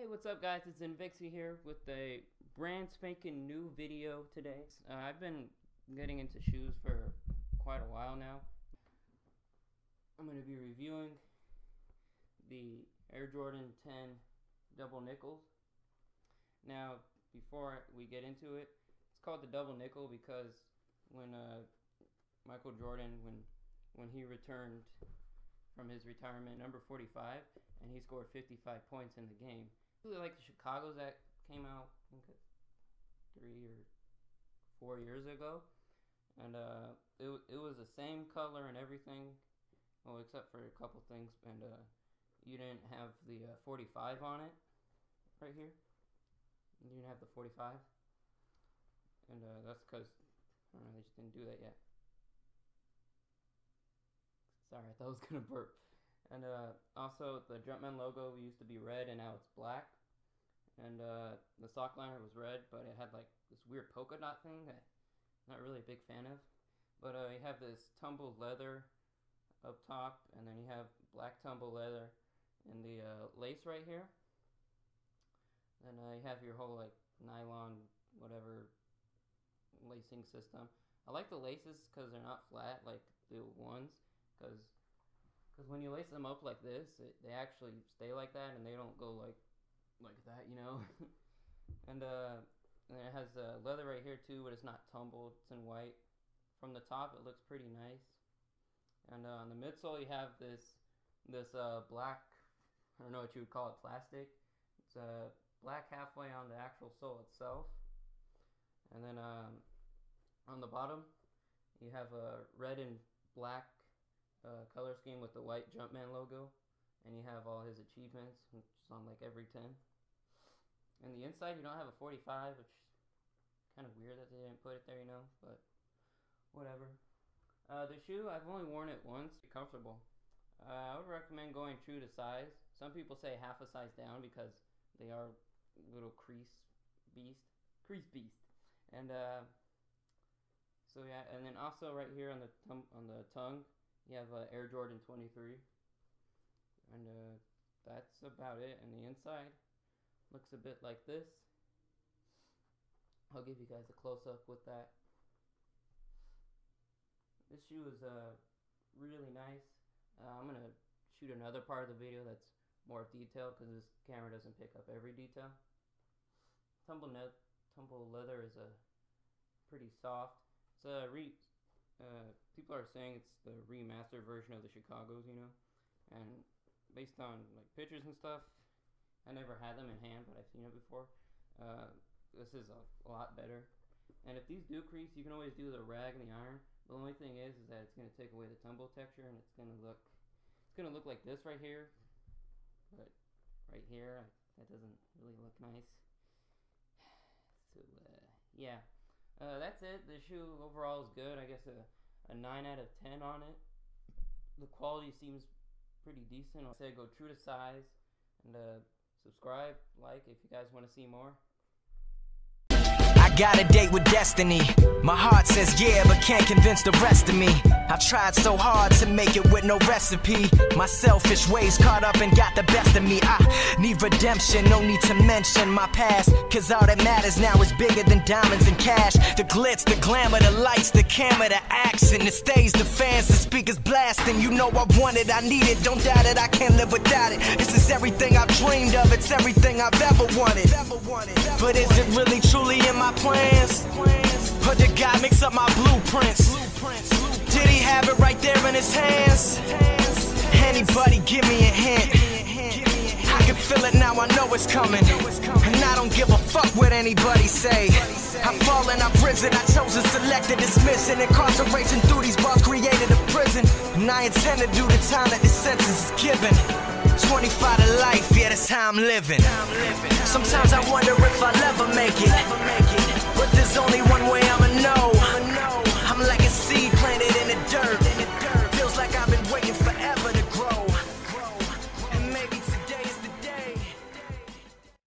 Hey, what's up, guys? It's Envixy here with a brand spanking new video today. Uh, I've been getting into shoes for quite a while now. I'm going to be reviewing the Air Jordan 10 Double Nickels. Now, before we get into it, it's called the Double Nickel because when uh, Michael Jordan, when when he returned from his retirement, number 45, and he scored 55 points in the game really like the Chicago's that came out I think three or four years ago, and uh, it it was the same color and everything, well except for a couple things, and uh, you didn't have the uh, 45 on it, right here. You didn't have the 45, and uh, that's because I don't know they just didn't do that yet. Sorry, I thought I was gonna burp. And uh, also, the Jumpman logo used to be red, and now it's black. And uh, the sock liner was red, but it had like this weird polka dot thing that I'm not really a big fan of. But uh, you have this tumbled leather up top, and then you have black tumble leather in the uh, lace right here. Then uh, you have your whole like nylon whatever lacing system. I like the laces because they're not flat like the ones, because because when you lace them up like this, it, they actually stay like that and they don't go like like that, you know. and uh, and it has uh, leather right here too, but it's not tumbled. It's in white. From the top, it looks pretty nice. And uh, on the midsole, you have this this uh, black. I don't know what you would call it, plastic. It's uh, black halfway on the actual sole itself. And then um, on the bottom, you have a red and black uh, color scheme with the white Jumpman logo, and you have all his achievements, which is on like every 10. And the inside, you don't have a 45, which is kind of weird that they didn't put it there, you know, but whatever. Uh, the shoe, I've only worn it once. Comfortable. Uh, I would recommend going true to size. Some people say half a size down because they are little crease beast, crease beast, and uh, so yeah. And then also right here on the on the tongue, you have uh, Air Jordan 23. And uh, that's about it. And the inside looks a bit like this. I'll give you guys a close up with that. This shoe is uh, really nice. Uh, I'm going to shoot another part of the video that's more detailed because this camera doesn't pick up every detail. Tumble, tumble leather is a pretty soft. It's a re uh, people are saying it's the remastered version of the Chicago's, you know, and based on like pictures and stuff, I never had them in hand, but I've seen it before. Uh, this is a, a lot better. And if these do crease, you can always do the rag and the iron. The only thing is, is that it's gonna take away the tumble texture, and it's gonna look, it's gonna look like this right here, but right here, that doesn't really look nice. So uh, yeah. Uh, that's it. The shoe overall is good. I guess a, a 9 out of 10 on it. The quality seems pretty decent. I say go true to size. And uh, subscribe, like if you guys want to see more I got a date with destiny. My heart says yeah, but can't convince the rest of me. I tried so hard to make it with no recipe. My selfish ways caught up and got the best of me. I need redemption, no need to mention my past. Cause all that matters now is bigger than diamonds and cash. The glitz, the glamour, the lights, the camera, the action. The stage, the fans, the speakers blasting. You know I want it, I need it. Don't doubt it, I can't live without it. This is everything I've dreamed of, it's everything I've ever wanted. But is it really truly in my plans? Or did God mix up my blueprints? Did he have it right there in his hands? Anybody give me a hint? I can feel it now, I know it's coming. And I don't give a fuck what anybody say. I've fallen, I've risen, I chose chosen, selected, dismissing incarceration through these bars created a prison. And I intend to do the time that the sentence is given. 25 to life, yeah, that's how I'm living. Sometimes I wonder if I'll ever make it.